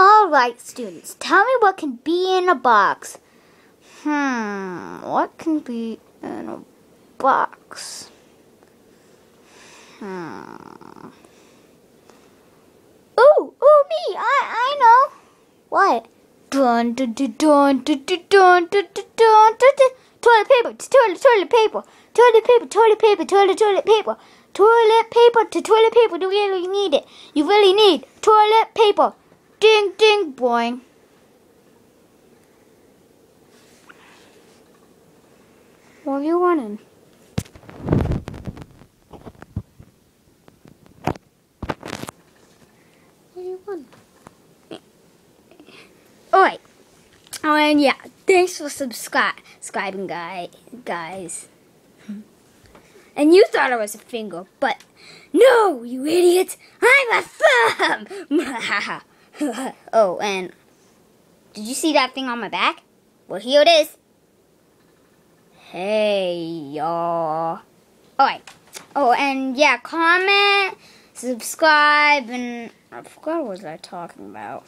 Alright, students, tell me what can be in a box. Hmm, what can be in a box? Hmm. Ooh, ooh, me, I, I know. What? Dun, dun, dun, dun, dun, dun, dun, dun, dun, dun, dun. Toilet paper, toilet, toilet paper, toilet paper, toilet paper, toilet, toilet paper, toilet paper to toilet paper. Do you really need it? You really need toilet paper. Ding, ding, boing. What are you running? What are you running? Alright. Oh, and yeah, thanks for subscribe, subscribing, guy, guys. And you thought I was a finger, but no, you idiot! I'm a thumb! oh, and did you see that thing on my back? Well, here it is. Hey, y'all. Alright. Oh, and yeah, comment, subscribe, and I forgot what was I talking about.